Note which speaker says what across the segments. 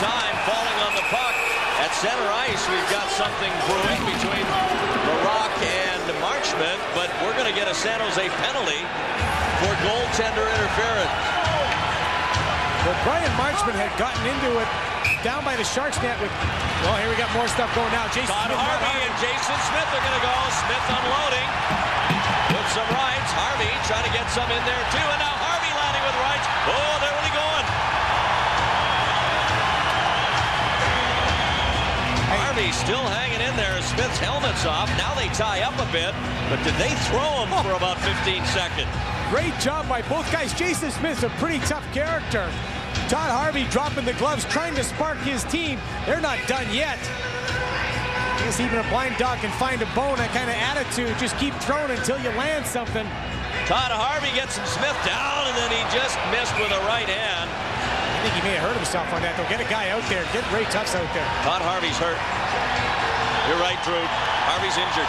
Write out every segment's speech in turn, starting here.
Speaker 1: time falling on the puck. At center ice, we've got something brewing between Maroc and Marchment, but we're going to get a San Jose penalty for goaltender interference.
Speaker 2: Well, Bryan Marchment had gotten into it down by the Sharks net with, well, here we got more stuff going now. Jason
Speaker 1: Todd
Speaker 2: Smith,
Speaker 1: Harvey and Jason Smith are going to go. Smith unloading with some rights. Harvey trying to get some in there too, and Harvey still hanging in there. Smith's helmet's off. Now they tie up a bit, but did they throw him for oh. about 15 seconds?
Speaker 2: Great job by both guys. Jason Smith's a pretty tough character. Todd Harvey dropping the gloves, trying to spark his team. They're not done yet. I guess even a blind dog can find a bone, that kind of attitude. Just keep throwing until you land something.
Speaker 1: Todd Harvey gets Smith down, and then he just missed with a right hand.
Speaker 2: I think he may have hurt himself on that, though. Get a guy out there. Get Ray Tufts out there.
Speaker 1: Todd Harvey's hurt. You're right, Drew. Harvey's injured.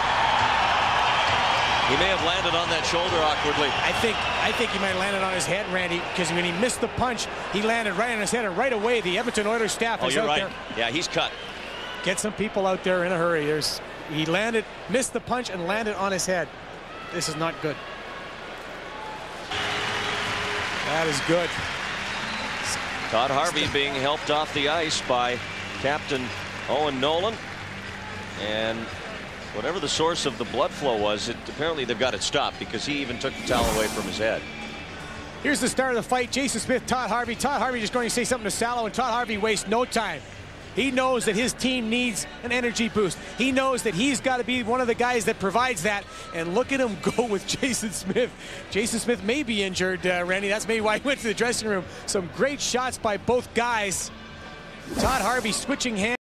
Speaker 1: He may have landed on that shoulder awkwardly.
Speaker 2: I think I think he might have landed on his head, Randy, because when he missed the punch, he landed right on his head, and right away the Edmonton Oilers staff
Speaker 1: oh,
Speaker 2: is
Speaker 1: you're
Speaker 2: out
Speaker 1: right.
Speaker 2: there.
Speaker 1: Yeah, he's cut.
Speaker 2: Get some people out there in a hurry. There's he landed, missed the punch, and landed on his head. This is not good. That is good.
Speaker 1: Todd Harvey being helped off the ice by Captain Owen Nolan. And whatever the source of the blood flow was, it, apparently they've got it stopped because he even took the towel away from his head.
Speaker 2: Here's the start of the fight. Jason Smith, Todd Harvey. Todd Harvey just going to say something to Salo, and Todd Harvey wastes no time. He knows that his team needs an energy boost. He knows that he's got to be one of the guys that provides that. And look at him go with Jason Smith. Jason Smith may be injured, uh, Randy. That's maybe why he went to the dressing room. Some great shots by both guys. Todd Harvey switching hands.